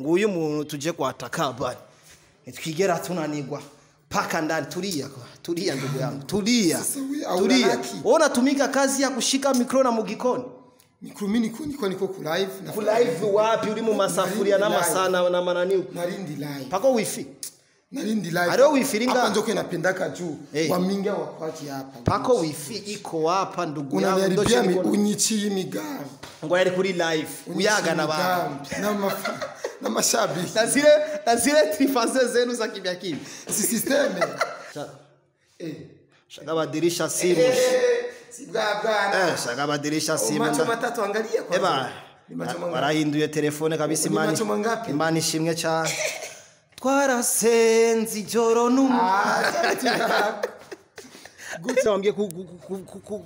nguyu muntu tuje kwataka bari twigera tunanigwa. Paka ndani. Tulia tulia ndugu yangu. Tulia. Tulia. ona tumika kazi ya kushika mikro na mugikoni? Mikro mi niko niko niko ku live na ku live wapi? Uri mu masafuria na masana na manani. Narindi live. Pako wifi narindi live Hariho wifi ringa? hapa napendaka juu. Hey. wa wakwaki wa hapa. Pako wifi iko hapa ndugu yangu unyichiye imigambi ngo yari kuri live uyaga na bantu Imigambi, n'amafa- n'amashabiki na zile na zile trifaze zenu za kimya kimya. Si systeme eh. Shaka badirisha simu. Si bwa bwana eh shaka badirisha Oh, simu. macho matatu angalia kwa Eba, ni macho mangapi warahinduye telefone kabisa Ni imani macho mangapi? imani ishimwe cyane twarasenze ijoro ku- ku- ku- ku-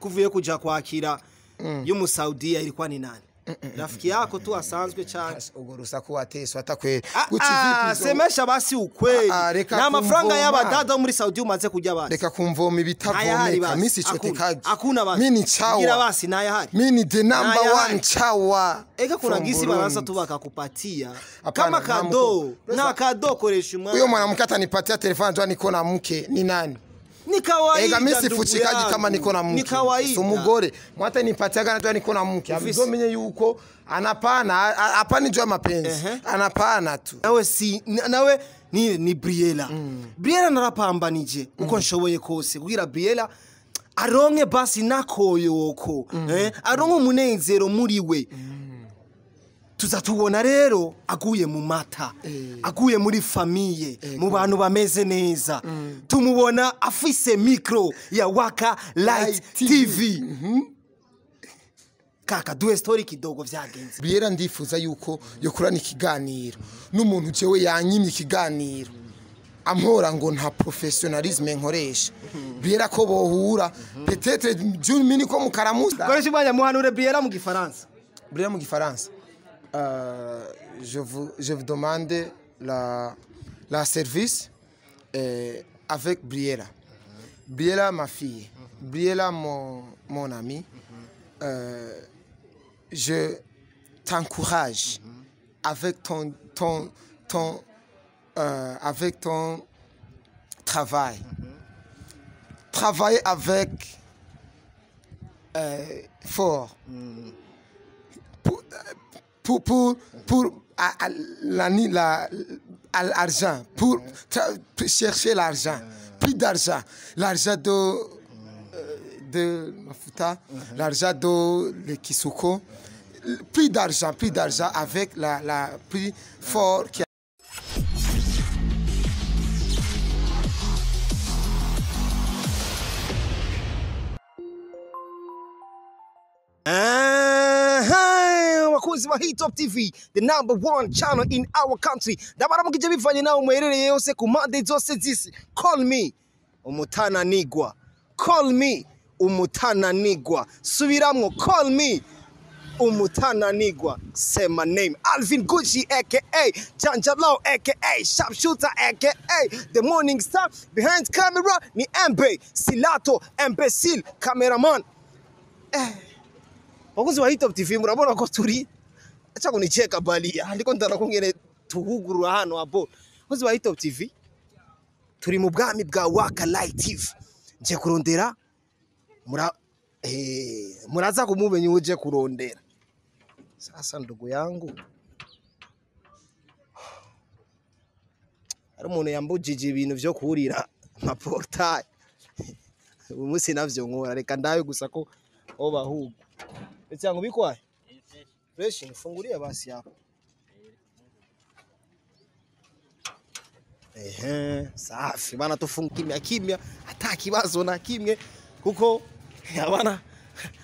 kuvuye kuja kwakira y'umusaudiya ilikuwa ni nani? Rafiki yako tu asanzwe cyane ubwo rusaku wateswa atakwera Ah, guca ah, ivipi zo- semesha basi ukweli. Ah, ah, reka ni amafaranga kumvoma. y'abadada bo muri saudi umaze kurya basi. Reka kumvoma Ntayahari ibitavomeka basi. misi chote Hakuna. kaji. Hakuna basi. mini Gira chawa. Basi ntayahari mini the number Ntayahari. one chawa. Ega kuna from gisi Burundi. baraza tu bakakupatia Hapana, kama nta kado. Mkubwa. na kado koresha huyo umwana mwanamke atanipatia telefoni njua niko na mke. Ni nani? Ni kawaida ega misi ndugu fuchikaji yangu. kama niko na mke. umugore. Mwata nipatiaga najua niko na mke. Abizomenye yuko. Anapana. Hapana jua mapenzi. Ehe. anapana tu. Nawe si na- nawe ni ni Briella. Briella narapambanije uko nshoboye kose. Kugira Briella aronke basi nakoyoko eh? Aronke umunezero muri we. Tuza tubona rero aguye mu mata aguye muri famiye mu bantu bameze neza. Tumubona afise mikro ya waka light Light tv kaka duhe story kidogo vyagenze. Biyera ndifuza yuko yokorana ikiganiro. N'umuntu jewe yanyimye ikiganiro. Ampora ngo nta professionalisme nkoresha. Biyera ko bohura. Petetre jumi niko mukaramusa koresha umwanya muhanure Briella mu gifaransa. Biyera mu gifaransa. Euh, je vous je vous demande la la service euh, avec Briella Briella ma fille Briella mon mon ami euh, je t'encourage avec ton, ton, ton, avec ton travail. Travailler avec fort. Pour, pour, pour, pour à- à la, la, à l'argent, pour, chercher l'argent. Plus d'argent. L'argent de, euh, Mafuta, l'argent de le Kisuko. Plus d'argent, plus d'argent avec la, la plus fort qui Aha, wakunzi wa Hitop TV the number one channel in our country. Ndabaramukije bivanye nawe muherereye yose ku mpande zose z'isi. Call me umutananigwa. Call me umutananigwa. Subiramwo call me umutananigwa. Say my name alvin gucci aka janjalo aka sharpshooter aka the morning star behind camera ni mb silato imbecile cameraman. Wakuzi wa Hitop TV murabona ko turi acha kunicheka balia ndiko ndara kungene tuhugurura hano abo wakuzi wa Hitop TV turi mu bwami bwa Waka Light TV nje kurondera mura eh muraza kumumenya uje kurondera. Sasa ndugu yangu hari umuntu yambujije ibintu vyo kurira nka portail. Uyu munsi navyo nkora reka ndawe gusa ko oba ahubwo. Eti yangu bikwaye? Fresh, nifungulie basi hapo. Ehe, safi bana, tufunge kimya kimya, hata kibazo na kimwe kuko abana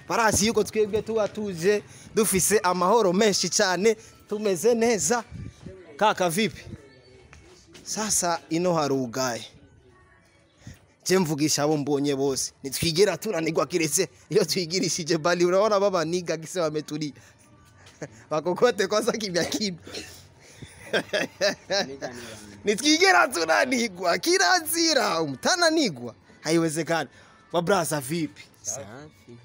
barazi yuko twebwe tuba tuje dufise amahoro menshi cyane tumeze neza. Kaka vipi? Sasa ino harugaye je mvugisha abo mbonye bose nitwigera tunanirwa kiretse iyo twigirishije bali urabona baba niga gise wametulia bakokote kwanza kimya kimya nitwigera tunanirwa kirazira umutananirwa haiwezekani wabraza vipi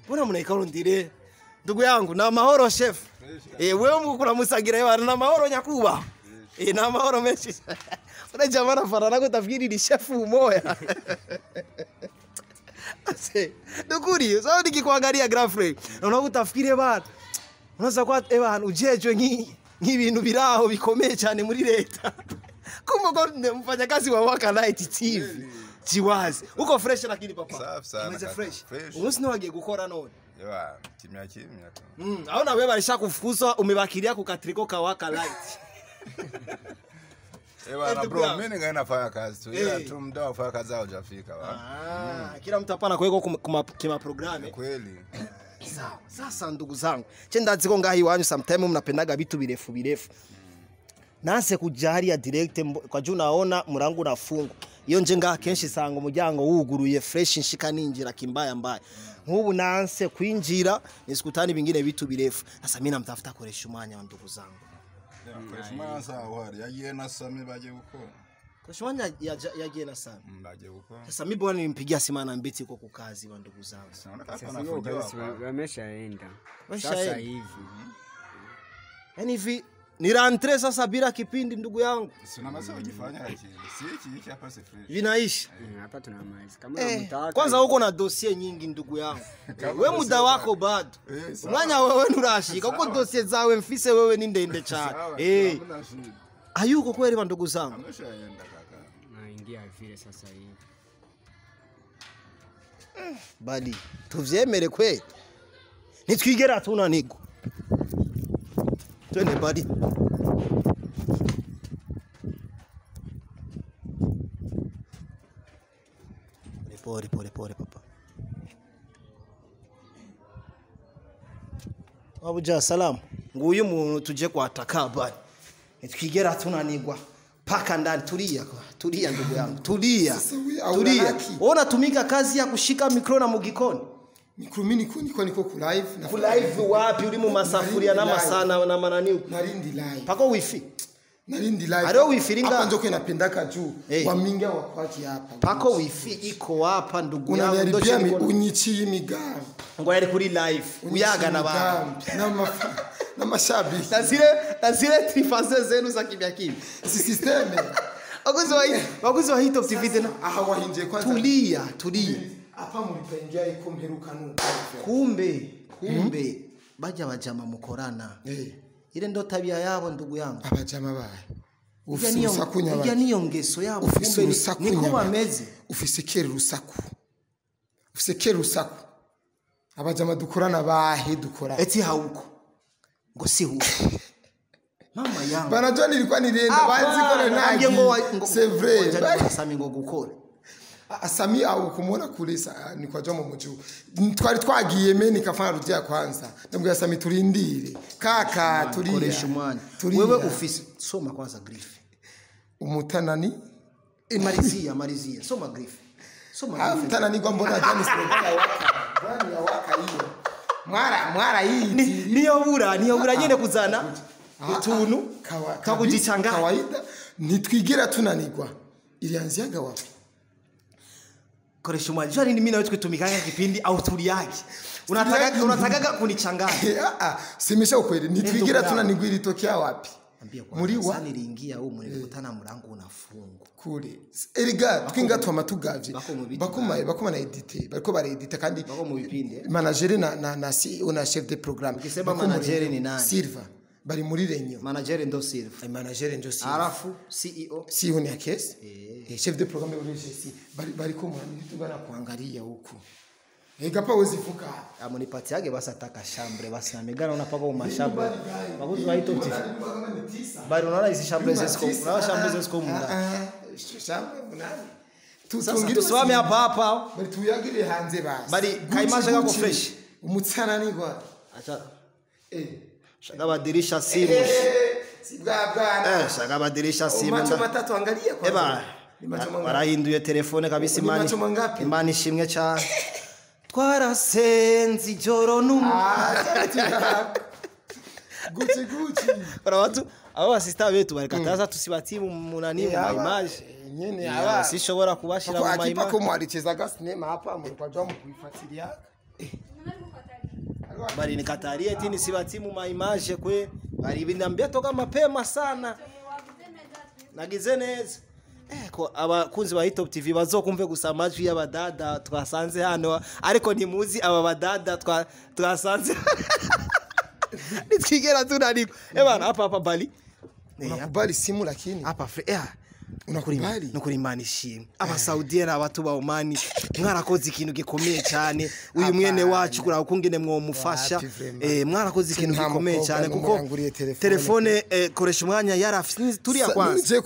mbona mnaika rundire ndugu yangu na mahoro chef Eh, wewe mu- kuramusagira bana na mahoro nyakuba Eh, na mahoro menshi ule jamaa anafanana nako tafikiri ni chef umoya Ase, nukuri sawa nikikuangalia girlfriend naona utafikiri bana unaweza kwa abantu ujejwe nki nk'ibintu biraho bikomeye cyane muri leta kumbe ko ni mfanyakazi wa Waka Night TV Jiwazi uko fresh lakini papa Safi sana umeze fresh fresh. ni wagiye gukora none Ewa, kimya kimya. Mm, aona wewe alishakufukuza umebakilia kukatriko ka Waka Light. Ewa, na bro, mimi ningali nafanya kazi tu. Ila Eh. tu muda wa kufanya kazi haujafika wa. Ah, kila mtu hapa anakuweka kuma- kuma- kima programe. Kweli. Sawa. Sasa ndugu zangu, che ndazi ko ngahi wanyu sometime mnapendaga vitu birefu birefu. Nase kuja hariya direct kwa juu naona murangu nafunga. Iyo nje ngaha kenshi sanga umuryango wuguruye fresh nshika ninjira kimbaya mbaya. Nk'ubu nanse kwinjira nisikutani bingine vitu birefu. Sasa mimi namtafuta koresha umwanya wa ndugu zangu. Freshman sawa uhari. Yagiye na Sami baje gukora. Koresha umwanya yaja- yagiye na sana. Mm, Baje gukora. Sasa mimi bwana nilimpigia simu na mbiti huko kukazi wa ndugu zangu. Naona kama Sasa anafungiwa hiyo kazi hapa. wameshaenda Wameshaenda. sasa hivi. Yaani hivi ni rentre sasa bila kipindi ndugu yangu. Sina masaa ukifanya lakini. Si hiki hiki hapa si fresh. Vinaishi. Mm, Hapa tunamaliza kama Eh, unamtaka kwanza huko na dosie nyingi ndugu yangu. we muda wako bado. Eh, sawa. Umwanya wewe nurashika. Uko dosie zawe mfise wewe ni ndende cyane. Sawa, Eh, hamna shida. hayuko kweli wa ndugu zangu. Ameshaenda kaka. naingia vile sasa hivi. Bali tuvyemere kwe Nitwigera tunanigwa. Twende bali. Pole pole pole papa. Wabuja salamu. Nguyu muntu tuje kwataka bali. Nitwigera tunanigwa. Paka ndani tulia. Tulia ndugu yangu. Tulia. Tulia. Wewe unatumika kazi ya kushika mikro na mugikoni. Mikro mimi niko niko niko ku live na Ku live wapi uri mu masafuria na mananiu. narindi live Pako wifi narindi live ariwo wifiringa hapa ndio kuna juu. Hey. waminga wa kwaki hapa. Pako wifi iko hapa ndugu yangu ndio chini unyichi imigambi ngo yari kuri live. Uyaga na bana na mashabi na zile na zile trifase zenu za kimya kimya. Si sisteme wakuzi wa wakuzi wa hito TV tena. aha wahinje kwanza. Tulia tulia. Mm. Hapa mulipengia iko mherukanu kumbe mm. kumbe. -hmm. baja wajama mukorana hey. Eh. Ile ndo tabia yabo ndugu yangu. abajama Irya ufise urusaku nyabaki niyo ngeso yabo. ufise urusaku niko bameze. ufise kera urusaku ufise kera urusaku abajama dukorana bahe dukora Eti hauko. Ngo si huko. Mama yangu. banajua nilikuwa nilienda wa- nagi ngo- c'est vrai ngo Ba- jana Sami ngo gukore. Ah, ah, asami au ah, kumona kulisa ni kwa jomo mchu twari twagiye meni kafana rujya kwanza ndabwira asami turindire. Kaka turi wewe ufise soma kwanza grife umutanani? Eh, marizia marizia soma grief. Soma grife umutanani gwa mbona jani Rodaya waka Jani ya waka hiyo. Mwara mwara hii niyo bura niyo bura nyene kuzana. Utuntu twakujichanga kawaida. Nitwigira tunanigwa ilianziaga wapi? Koresha umwanya. Jari mimi nawe tukitumikanga kipindi au tuliaje? Unataka unataka kunichanganya? Ah, ah, simesha ukweli. Nitwigira Ndugu yangu. tunanigwa ilitokea wapi? Ambia kwa muri wa sasa niliingia huko nilikutana mlango unafungwa kure erega twinga twama tugavye bako mu biti bakoma bakoma na edite bariko baredita kandi bako mu bipindi eh? manager na na na CEO na chef de programme. Ukisema Bako muri manager Renyo. ni nani? Silva bari muri renyo manager ndo silver manager njo Silva alafu CEO CEO ni akesi eh. Chef de programme uri JC bari bari ko mwani tugana kuangalia huku ega pa uzifuka amunipatiage basi ataka shambre basi namegana unapaka mu mashambre bakuzi wa hito TV bari unaona hizi shambre zesiko unaona shambre zesiko munda shambre munani sasa tusimame hapa hapa. Bari tuyagire hanze basi. Bari kaimaje kako fresh. umutsana ni gwa acha. Eh. Shaka badirisha simu. si bwa bwana eh shaka badirisha simu. macho matatu angalia kwanza. Warahinduye telefone kabisa mangapi? imani ishimwe cyane twarasenze ijoro Gucci Gucci. Kuna watu abo basista betu barikataza tusibatie mu munani mu Eh, eh, nyene aba sishobora kubashira mu akipa ko maimaje mwalichezaga sinema hapa mlikuwa jwa mkuifuatilia Balinikatalia eti nisibatimu maimaje kwe. Baliniambia toka mapema sana. Nagize neza. Eh, ko abakunzi ba Hitop TV bazokumve gusa amajwi y'abadada twasanze hano ariko ntimuzi aba badada twa twasanze nitwigera tunariko eh bana hapa hapa bali Eh, unakubali simu lakini hapa free eh, unakubali nukuri imana ishimwe abasaudiya ni abatu ba omani. Mwarakoze ikintu gikomeye cyane uyu mwene wacu kuraba ukungene mwomufasha Wapi vrema. eh, mwarakoze ikintu gikomeye cyane kuko telefone. koresha umwanya yarafise turiya kwanza.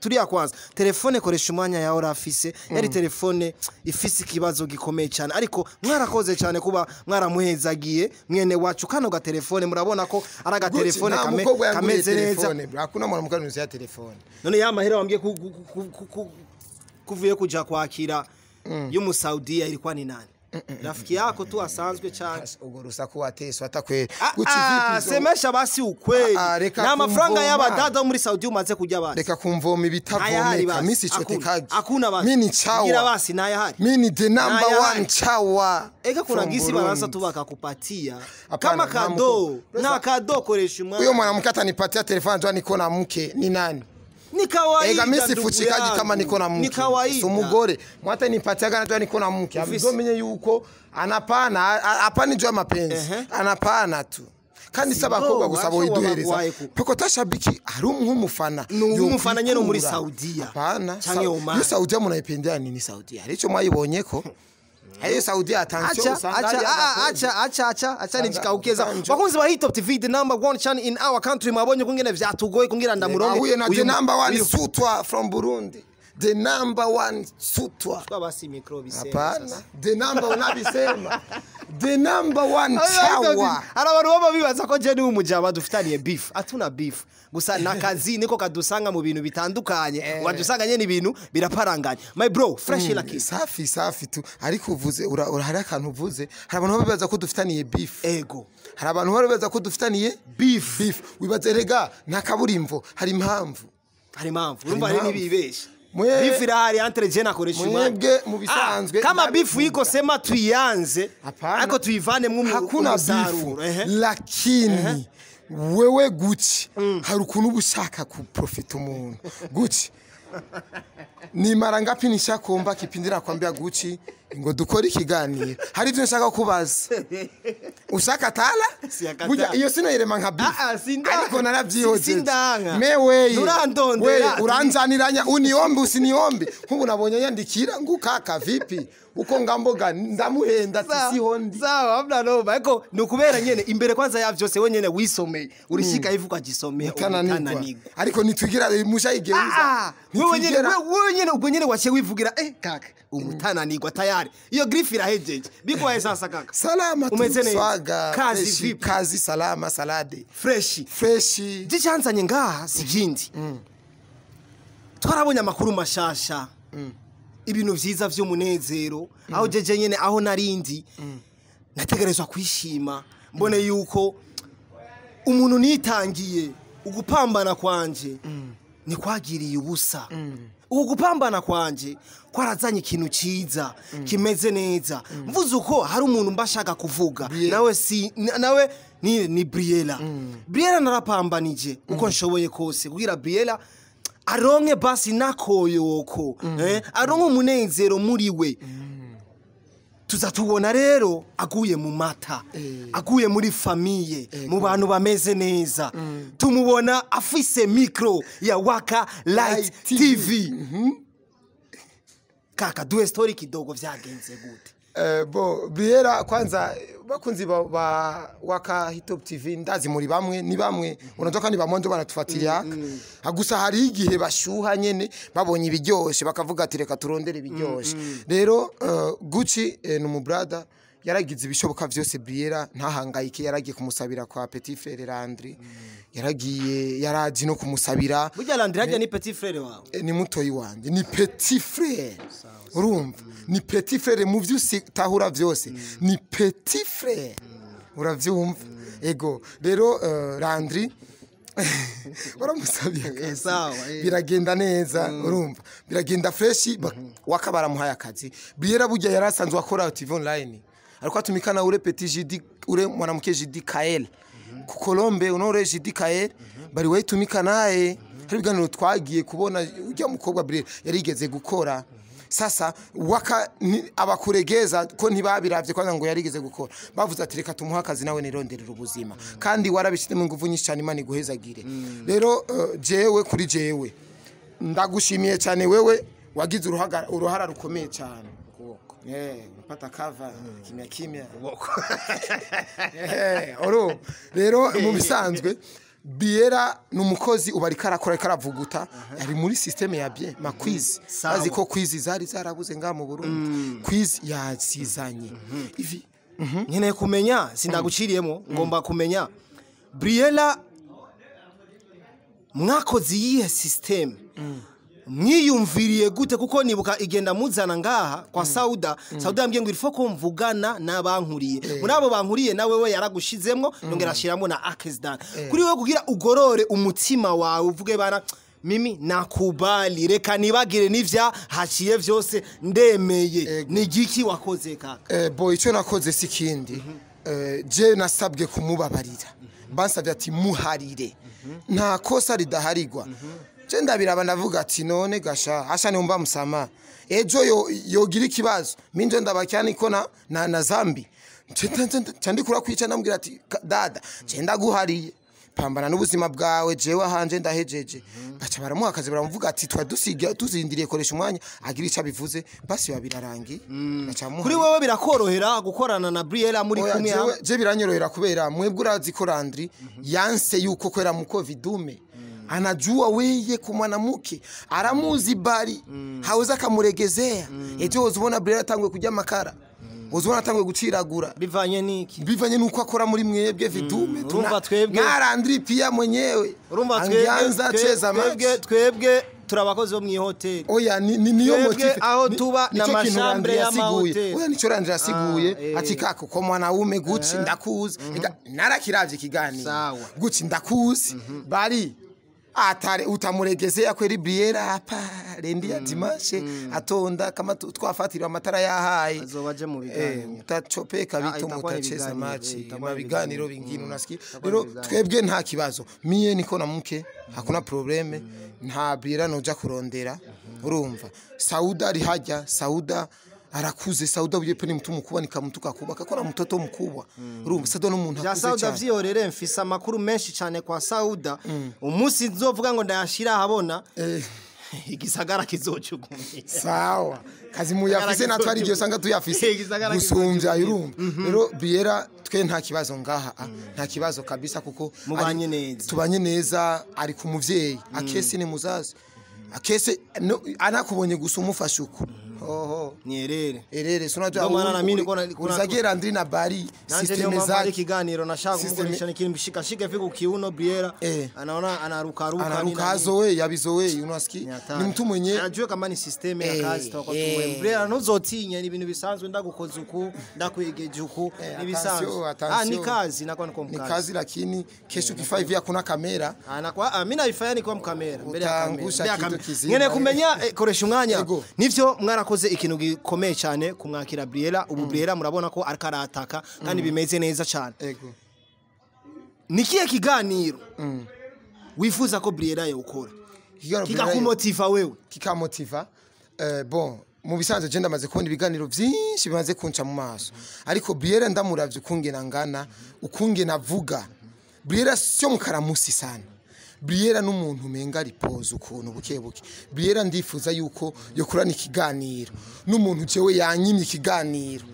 turiya kwanza. telefone, ya koresha umwanya yawe urafise yari telefone ifise ikibazo gikomeye cyane ariko mwarakoze cyane kuba mwaramuhezagiye mwene wacu kano gatelefone murabona ko ari agatelefone kameze neza. Telefone, bro. hakuna mwanamke anunusia telefone none ya mahera wambwiye ku- ku- ku- ku- ku- kuvuye kuja kwakira. Y'umusaudiya ilikuwa ni nani? Rafiki yako tu asanzwe cyane. Ubwo rusaku wateswa atakwe Ah, ah, semesha basi ukweli. Na ah, ni amafaranga y'abadada muri saudi umaze kujya basi. Reka kumvoma ibitavomeka. Misi chote kaji Hakuna. Basi. mini Gira basi naye hari. Mini the number one chawa ega kuna gisi baraza tu bakakupatia kama kado. Na kado koresha umwanya huyo mwanamke atanipatia telefone tu niko na mke. Ni nani ni kawaida ega mimi ndugu sifuchikaji yangu. kama niko na mke. ni kawaida. So mugore mwata nipatiaga najua niko na mke. Ufisi. abizomenye yuko. Anapana. A- a- apana jua mapenzi. Ehe. anapana tu. Kandi Sigo, si abakobwa gusa wacha boyiduhereza wabaye ku- peko tashabiki ari nk'umufana Ni nk'umufana nyene muri yokwikura. Saudiya. hapana. Canke Sa- Oman. iyo Saudiya munaipendea nini Saudiya haricho mwayibonye ko Hayo Saudi attention acha acha ah, agakobwa. acha acha acha acha Sanga- nijikaukeza. bakunzi ba Hitop TV the number one channel in our country mwabonye kungene vyatugoye kungira ndamurongo uyu na the number one sutwa from Burundi. The number one sutwa. Kwa basi micro bisema hapana. the number unabisema the number one chawa hari abantu baba bibaza ko je ni we umujama dufitaniye beef. Atuna beef. Gusa nakazi niko kadusanga mu bintu bitandukanye. Wadusanga nyene ibintu biraparanganya my bro fresh mm. lucky safi safi tu. Ariko uvuze ura- ura- hari akantu uvuze hari abantu baba bibaza ko dufitaniye beef. Ego. Hari abantu baba bibaza ko dufitaniye beef. beef. Wibaze rega nta kaburimbo hari impamvu. Hari impamvu. Urumva hari impamvu. Beef irahari entre je nakoresha umwanya mwebwe mu bisanzwe Ah, kama ndabivuga. beef iko sema tuianze ariko tuivanemo umu- hakuna umusaruro. bifu lakini wewe guci hari ukuntu uba ushaka kuprofita umuntu. Guci ni mara ngapi nishakomba kipindi nakwambia guci ngo dukore ikiganiro. Hari ibyo nshaka kubaza. Ushaka burya iyo sinoyirema nka Ah, ah, bifu sindanga. ariko narabyihojeje Sindanga. me weye Nurandondera. weye uranzaniranya. Uniombe usiniombe nk'ubu nabonye yandikira ngo kaka vipi? Uko ngamboga ndamuhenda sisiho ndi. Sawa hamna noma ariko ni ukubera nyene imbere kwanza ya vyose we nyene wisomeye. Urishika hivi ukajisomea utananigwa utananigwa ariko nitwigira mushayigeuza Ah, wewe nyene wewe- wewe nyene ubwo nyene waciye wivugira eh kaka umutananigwa tayari. Iyo grief irahejeje bigwaye sasa kaka salama Umeze neza? Kazi vipi? kazi salama salade fresh freshi. Je cyanzanye ngaha si kindi twarabonye amakuru mashasha. Ibintu vyiza vy'umunezero aho jeje nyene aho narindi. Nategerezwa kwishima. Mbone yuko umuntu nitangiye ugupambana kwanje. Nikwagiriye ubusa. Uku gupambana kwanje kwarazanye ikintu ciza kimeze neza. Mvuze uko hari umuntu mba ashaka kuvuga nawe si na- nawe ni, ni Briella Briella narapambanije uko nshoboye kose. Kugira Briella aronke basi nakoyoko eh, aronke umunezero muri we. Tuza tubona rero aguye mu mata aguye muri famiye mu bantu bameze neza. Tumubona afise mikro ya waka light Light tv kaka duhe story kidogo vyagenze gute. Eh, bo biera kwanza bakunzi ba, ba waka hitop tv ndazi muri bamwe ni bamwe. Unatoka ni bamonjo banatufuatilia gusa hari igihe bashuha nyene babonye ibiryoshe bakavuga ati reka turondere ibiryoshe. Rero uh, guci eh, ni umubrada yaragize ibishoboka vyose biera ntahangayike yaragiye kumusabira kwa petit frere landri yaragiye yarazi no kumusabira. Burya landri hajya ni petit frere wawe. Eh, ni mutoyi wanje ni petit frere urumva? ni petit frere mu byo utahura byose ni petit frere urabyumva ego. Rero eh, landri sawa, eh. biragenda neza urumva? Biragenda freshi ba- wakabara muhaye akazi. Biyera burya yari asanzwe akora tv online. Alikuwa atumika na ule petit Jidi ule mwanamke Jidi Kael. Ku Colombe unore Jidi Kael. Bari wayitumika naye. Hari ibiganiro twagiye kubona ujya mukobwa Bril yarigeze gukora. Sasa waka abakuregeza ko ntibabiravye kwanza ngo yarigeze gukora. Bavuze ati reka tumuha akazi nawe nironderera ubuzima. Kandi warabishizemo ingufu nyinshi cyane imana iguhezagire. Rero eh, jewe kuri jewe ndagushimiye cyane wewe wagize uruhara rukomeye cyane. Eh, unapata kava kimya kimya. Eh, oro rero mu bisanzwe biera ni umukozi ubu ariko arakora ariko aravuguta ari muri systeme ya bien ma quiz. Sawa. bazi ko quiz zari zarabuze ngaha mu Burundi. Quiz yazizanye. Ivi nkeneye kumenya sindaguciriyemo ngomba kumenya. Briella mwakoze iyihe sisiteme mwiyumviriye gute kuko nibuka igenda muzana ngaha kwa sauda. Sauda yambwiye ngo irifo ko mvugana n'abankuriye. Muri abo bankuriye nawe we yaragushizemwo yongera ashyiramo na akesidani kuri wowe kugira ugorore umutima wawe uvuge bana mimi nakubali reka nibagire n'ivya haciye vyose ndemeye. Ni igiki wakoze kaka? eh, bo icyo nakoze si kindi. Eh, je nasabwe kumubabarira. Bansabye ati muharire. Nta kosa ridaharigwa. Je ndabiraba ndavuga ati none gasha asha niumba msama ejo yo yogira ikibazo. Minjo ndabakyani ko na, zambi. Candikura kwica ndambwira ati "Ka- dada je ndaguhariye. Pambana n'ubuzima bwawe jewe hanje ndahejeje. Baca baramuha akazi baramuvuga ati twa tuzindiriye koresha umwanya. Agira icyo abivuze basi biba birarangiye baca bamuha- kuri wowe birakorohera gukorana na briella muri kumwe je biranyorohera kubera mwebwe urazi ko Landry yanse yuko kwera mu covidume anajua weye ku mwanamke aramuzi bari. Haweza akamuregezea ejo woza ubona Briella atanguye kurya amakara. Woza ubona atanguye guciragura. Bivanye n'iki? Bivanye nuko akora muri mwebwe vidume urumva twebwe- na Landry pia mwenyewe. Urumva twebwe? twebwe turi abakozi bo mu ihoteli. Oya ni, ni, niyo motive. aho tuba na mashambre y'amahoteli. oya Landry yasiguye Ah, eh. ati kako ko mwanaume guci ndakuzi. Ega, narakiravye ikiganiro. Guci ndakuzi. Bari atare utamuregezea kweli Briera hapa rendi ya dimashe atonda kama twafatiriwe amatara yahaye. Azoba aje mu Eh, biganiro. Ah, mutacheza viganiro, machi eh, itakuwa ma viganiro. vingine unasikia itakuwa rero twebwe nta kibazo. Miye niko na mke hakuna probleme. Nta Briera noja kurondera urumva. Sauda ari hajya Sauda arakuze Sauda uyepe ni mtu mkubwa nikamtuka kubwa. Kakora mtoto mkubwa. Urumva sado n'umuntu bya akuze sauda vyiyorere mfise amakuru menshi cyane kwa sauda. Umunsi nzovuga ngo ndayashira ahabona Eh, igisagara kizocugumiye. Sawa. Kazi muyafise natwe ari igihe usanga tuyafise. Gusumbya urumva rero Briera twe nta kibazo ngaha. Ah, nta kibazo kabisa kuko Mubanye neza. tubanye neza ari ku muvyeyi. Akese ni muzazi. Akese no- anakubonye gusa umufashe uko oho. Nyerere erere. Sunajua Ndio maana na mimi niko na- kuna- uzagira Landry na bari nanje niyo systeme mpamvu ari zake ikiganiro nashaka System- kumukoresha n'ikintu bishikashike viku kiuno briera. Eh. anaona anarukaruka anaruka azowe yabizowe unasikia ni mtu mwenye najue kama ni systeme ya Eh, kazi tutakuwa eh. tumwe briera ntuzotinye ni ibintu bisanzwe ndagukoza uku ndakwegeje uku. Eh, ni bisanzwe attention, ah ni attention. kazi nakuwa niko ni mkazi. kazi lakini kesho ukifaa hivi hakuna kamera. Anakuwa ah, mimi naifanya niko mkamera mbele ya kamera. Utaangusha mbele ya kitu kamera. kizima. ngene kumenya eh, koresha umwanya Yego. nivyo mwarakoze ikintu gikomeye cyane kumwakira briera ubu briera murabona ko ariko arataka kandi bimeze neza cyane. Ego. Nikiye kiganiro wifuza ko briera yawukora kikakumotiva wewe. Kikamotiva. Eh, bon mu bisanzwe je ndamaze kubona ibiganiro byinshi bimaze kunca mu maso. Ariko Briere ndamuravye ukungena ngana ukungena avuga. Briere sio mukaramusi sana. Briere n'umuntu umenga ripoza ukuntu buke buke. Briere ndifuza yuko yokurana ikiganiro. N'umuntu jewe yanyimye ikiganiro.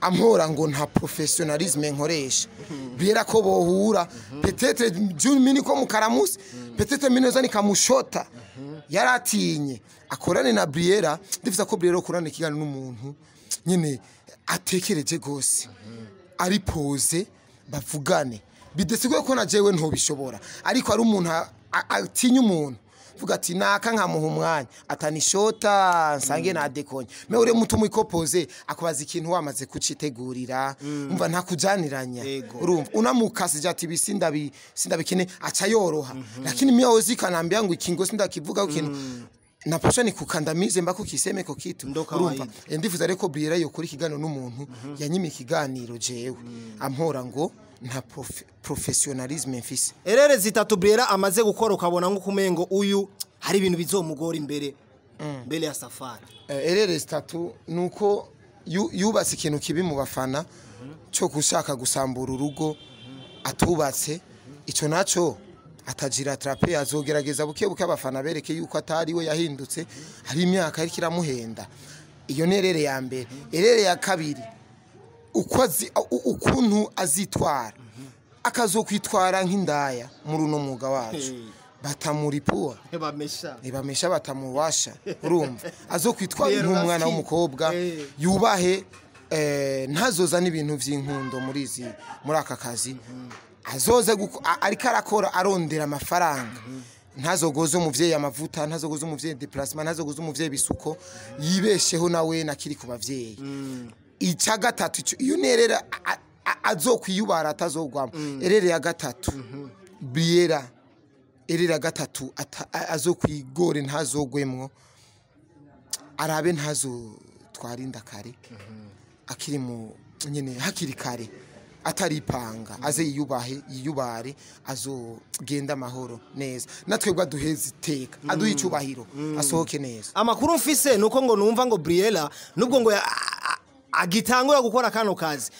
Ampora ngo nta professionalisme nkoresha. Briere ko bohura. Peut-être June mini ko mukaramusi peut-être minoza nikamushota yaratinye akorane na Briera. Ndifuza ko Briera akorana ikiganiro n'umuntu. Nyine atekereje gose ari pose bavugane. Bidesigaye ko na jewe ntobishobora. Ariko ari umuntu atinya umuntu. Vuga ati naka nkamuha umwanya. Atanishota nsange nadekonye. Me ure mutu mwikopoze akubaza ikintu wamaze kucitegurira. Umva ntakujaniranya Yego. urumva. Unamukasije ati ibi sindabi sindabikene aca yoroha. Lakini mimi awezi kanambia ngo ikingo sindakivuga ikintu napasha ni kukandamize mbako kiseme ko kitu. Urumva. ndifuza reko Briera yo kuri ikiganiro n'umuntu yanyima ikiganiro jewe. Ampora ngo nta professionalisme mfise. Erere zitatu Briera amaze gukora ukabona nk'uko umengo uyu hari ibintu bizomugora imbere mbere ya safari. Eh, erere zitatu nuko yu- yubatse ikintu kibi mu bafana cyo gushaka gusambura urugo atubatse. Ico naco atagira trape azogerageza buke buke abafana bereke yuko atari we yahindutse hari imyaka ariko iramuhenda. Iyo ni erere ya mbere. Erere ya kabiri uko ukuntu azitwara. Akazokwitwara nk'indaya muri uno mwuga wacu. Batamuripua bamesha. Ntibamesha batamuwasha urumva? Azokwitwara nk'umwana w'umukobwa yubahe eh, ntazoza n'ibintu by'inkundo muri izi muri aka kazi. Azoze ariko arakora arondera amafaranga. Ntazogoze umuvyeyi amavuta ntazogoze umuvyeyi deplacement ntazogoze umuvyeyi bisuko yibesheho nawe nakiri ku bavyeyi. Icya gatatu iyo nerera a- a- azokwiyubara atazogwamo. Erere ya gatatu briera erere ya gatatu azokwigore ntazogwemwo. Arabe ntazotwara inda kare akiri mu nyene hakiri kare. Ataripanga aze yiyubahe yiyubare azogenda amahoro neza. Natwebwe aduheze iteka aduhe icubahiro asohoke neza. Amakuru mfise nuko ngo numva ngo Briella nubwo ngo agitangura gukora kano kazi.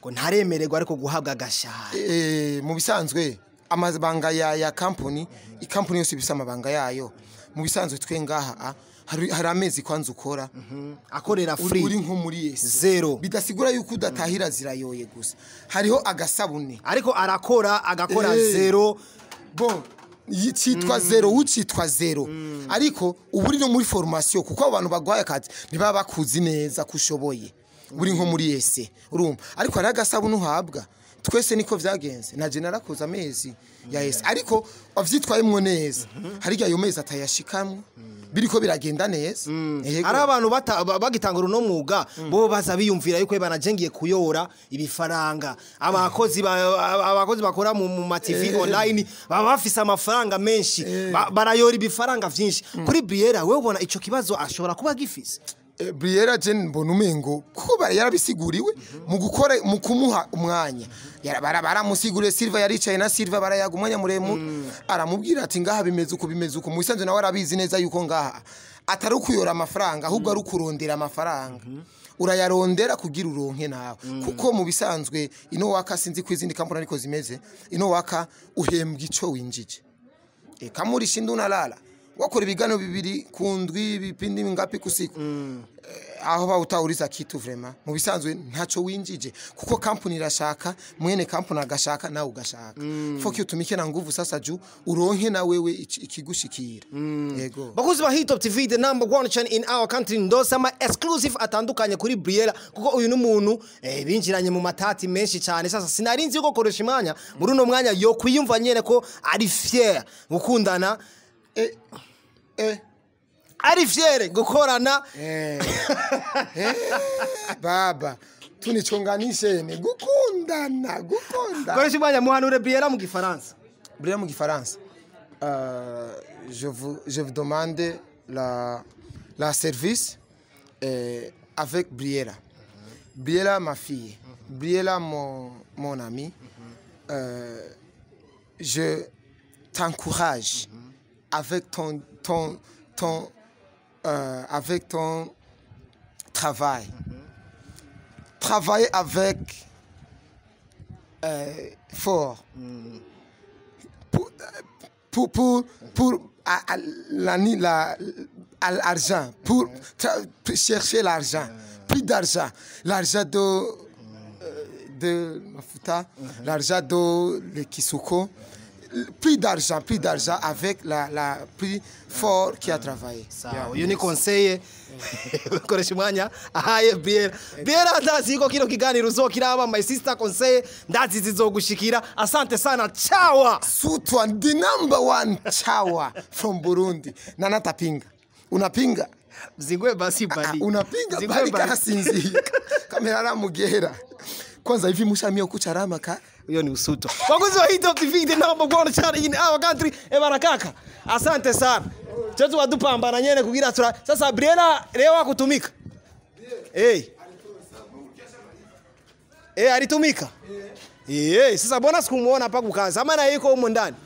Ngo ntaremererwa ariko guhabwa agashahara. Eh, mu bisanzwe amabanga ya ya company ikampani yose ibisa amabanga yayo. Mu bisanzwe twe ngaha a, hari, amezi kwanza ukora. Akorera uri, free. uri nko muri yesi zero. Bidasigura yuko udatahira zirayoye gusa. Hariho agasabune. Ariko arakora agakora Eh. zero. Bon iyi cyitwa zero ucitwa zero. Ariko ubu uri no muri formation kuko abo bantu bagwaye akazi ntibaba bakuzi neza ko ushoboye uri nko muri ese? Urumva. Ariko hari agasabune uhabwa twese niko vyagenze naje narakoze amezi ya ese. Ariko wavyitwayemwo neza. Igihe ayo mezi atayashikamwo. Biriko biragenda neza. Yego. hari abantu bata- ba- bagitangura uno mwuga bo baza biyumvira yuko banajengiye kuyora ibifaranga. Abakozi ba- abakozi bakora mu mu ma TV online baba bafise amafaranga menshi. Ba- barayora ibifaranga vyinshi. Kuri Briera wewe ubona ico kibazo ashobora kuba gifise Eh, Briera Jen mbona umengo kuko bari yarabisiguriwe mu gukora mu kumuha umwanya. Baramusiguriye Silva yaricaye na Silva barayaga umwanya muremure. Aramubwira ati ngaha bimeze uko bimeze uko. Mu bisanzwe nawe arabizi neza yuko ngaha. Atari ukuyora amafaranga ahubwo ari ukurondera amafaranga. Urayarondera kugira uronke nawe. Kuko mu bisanzwe ino waka sinzi ko izindi kampani ariko zimeze ino waka uhembwa ico winjije. E, ulisha indi unalala wakora ibiganiro bibiri ku ndwi bipindi ngapi ku siku. Eh, aho bawutahuriza kitu vrema mu bisanzwe ntaco winjije kuko kampuni irashaka mwene kampuni agashaka nawe ugashaka. Foki utumike na nguvu sasa juu uronke na wewe iki- ikigushikira. Yego. Bakuzi ba Hit Top TV the number one channel in our country ndose ama exclusive atandukanye kuri Briella kuko uyu n'umuntu eh, binjiranye mu matati menshi cyane. Sasa sinarinzi yuko koresha imanya muri uno mwanya yo kwiyumva nyene ko ari fier gukundana ari fier gukorana. Eh, eh, baba. Gukundana gukundana koresha imanya muhanure Briella mu gifaransa? Brian mu gifaransa. Euh, je vous je vous demande la la service euh, avec Briella. Briella ma fille. Briella mon mon ami. Euh, je t'encourage avec ton ton ton euh, avec ton travail. Travailler avec euh, fort. Pour, pour, pour, à- l'argent, pour, pour chercher l'argent, plus d'argent, l'argent de, euh, de l'argent de le Kisuko, plus d'argent, plus d'argent avec la, la plus fort qui a travaillé. sawa uyu ni conseil koresha umwanya ahaye Briella Briella ndazi yuko kino kiganiro uzokiraba my sister konseye ndazi zizogushikira asante sana chawa. Sutwa, the number one chawa from Burundi. Nana tapinga. Unapinga? zingwe basi Ah, bali. unapinga? Zingwe bali bali. kasinzia kamera mugera. kwanza hivi mushamia kucharama ka Hiyo ni usuto. Wakuzi wa Hit Top TV the number one channel in our country. Eh bana kaka. Asante sana. Chetu wa dupa ambana nyene kugira tura sasa Briela leo akutumika eh eh alitumika? Eh sasa bwana sikumuona hapa kukaza ama na yuko huko ndani.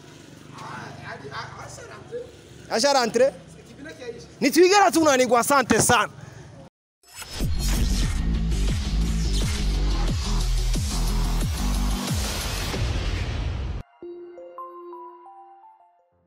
Asha rentre nitwigera tunanigwa asante sana